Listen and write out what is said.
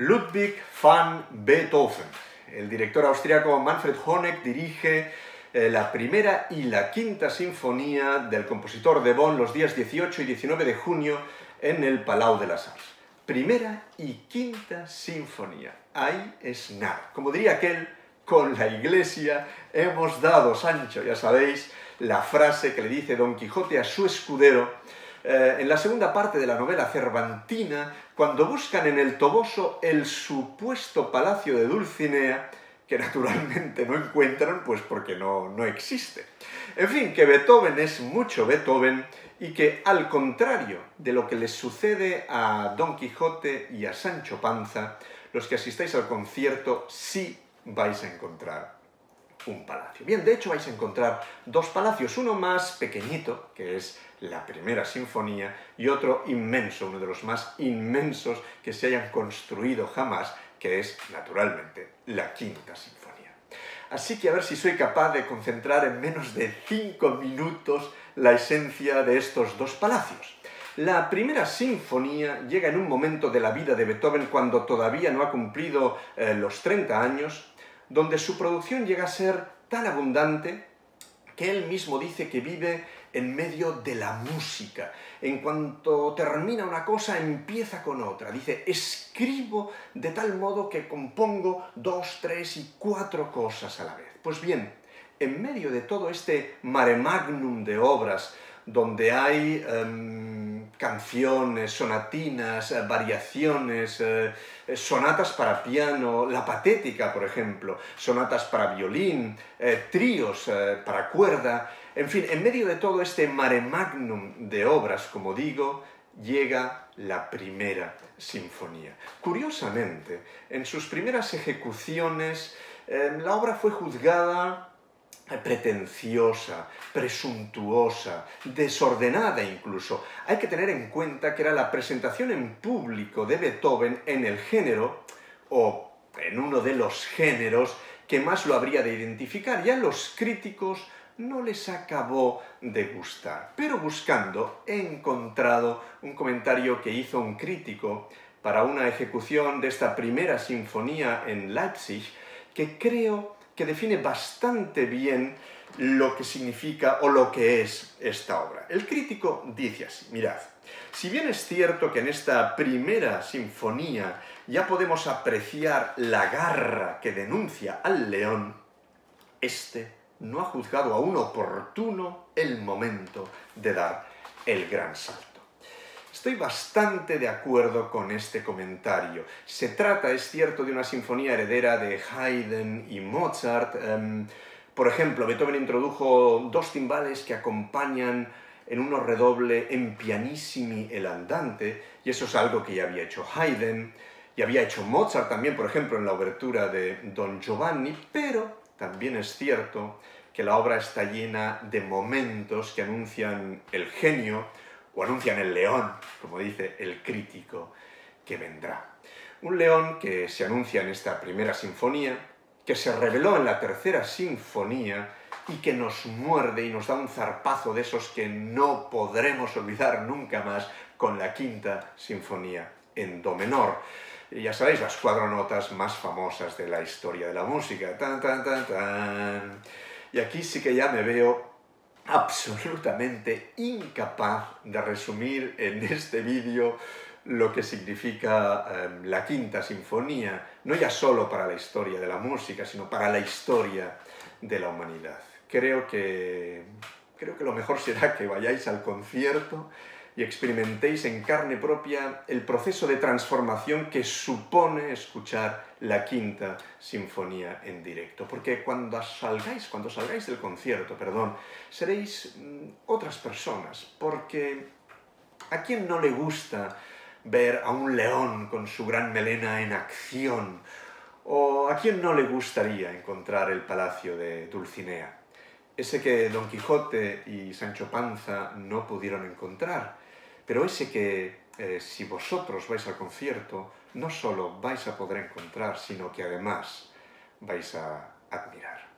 Ludwig van Beethoven. El director austriaco Manfred Honeck dirige eh, la primera y la quinta sinfonía del compositor de Bonn los días 18 y 19 de junio en el Palau de las Arts. Primera y quinta sinfonía. Ahí es nada. Como diría aquel, con la iglesia hemos dado, Sancho, ya sabéis, la frase que le dice Don Quijote a su escudero eh, en la segunda parte de la novela cervantina, cuando buscan en el Toboso el supuesto palacio de Dulcinea, que naturalmente no encuentran, pues porque no, no existe. En fin, que Beethoven es mucho Beethoven y que al contrario de lo que les sucede a Don Quijote y a Sancho Panza, los que asistáis al concierto sí vais a encontrar un palacio. Bien, de hecho vais a encontrar dos palacios, uno más pequeñito, que es la primera sinfonía, y otro inmenso, uno de los más inmensos que se hayan construido jamás, que es, naturalmente, la quinta sinfonía. Así que a ver si soy capaz de concentrar en menos de cinco minutos la esencia de estos dos palacios. La primera sinfonía llega en un momento de la vida de Beethoven cuando todavía no ha cumplido eh, los 30 años, donde su producción llega a ser tan abundante que él mismo dice que vive en medio de la música. En cuanto termina una cosa, empieza con otra. Dice, escribo de tal modo que compongo dos, tres y cuatro cosas a la vez. Pues bien, en medio de todo este mare magnum de obras, donde hay em, canciones, sonatinas, eh, variaciones, eh, sonatas para piano, la patética, por ejemplo, sonatas para violín, eh, tríos para cuerda, en fin, en medio de todo este mare magnum de obras, como digo, llega la primera sinfonía. Curiosamente, en sus primeras ejecuciones, la obra fue juzgada pretenciosa, presuntuosa, desordenada incluso. Hay que tener en cuenta que era la presentación en público de Beethoven en el género, o en uno de los géneros, que más lo habría de identificar. Ya los críticos no les acabó de gustar. Pero buscando he encontrado un comentario que hizo un crítico para una ejecución de esta primera sinfonía en Leipzig, que creo que define bastante bien lo que significa o lo que es esta obra. El crítico dice así, mirad, si bien es cierto que en esta primera sinfonía ya podemos apreciar la garra que denuncia al león, este no ha juzgado aún oportuno el momento de dar el gran salto. Estoy bastante de acuerdo con este comentario. Se trata, es cierto, de una sinfonía heredera de Haydn y Mozart. Em, por ejemplo, Beethoven introdujo dos timbales que acompañan en uno redoble en pianissimi el andante, y eso es algo que ya había hecho Haydn, y había hecho Mozart también, por ejemplo, en la obertura de Don Giovanni, pero también es cierto que la obra está llena de momentos que anuncian el genio, anuncian el león, como dice el crítico que vendrá. Un león que se anuncia en esta primera sinfonía, que se reveló en la tercera sinfonía y que nos muerde y nos da un zarpazo de esos que no podremos olvidar nunca más con la quinta sinfonía en do menor. Y ya sabéis, las cuatro notas más famosas de la historia de la música. Tan, tan, tan, tan. Y aquí sí que ya me veo absolutamente incapaz de resumir en este vídeo lo que significa em, la quinta sinfonía, no ya solo para la historia de la música, sino para la historia de la humanidad. Creo que, creo que lo mejor será que vayáis al concierto y experimentéis en carne propia el proceso de transformación que supone escuchar la quinta sinfonía en directo. Porque cuando salgáis, cuando salgáis del concierto, perdón, seréis mm, otras personas. Porque ¿a quién no le gusta ver a un león con su gran melena en acción? ¿O a quién no le gustaría encontrar el palacio de Dulcinea? Ese que Don Quijote y Sancho Panza no pudieron encontrar, pero ese que eh, si vosotros vais al concierto, no solo vais a poder encontrar, sino que además vais a admirar.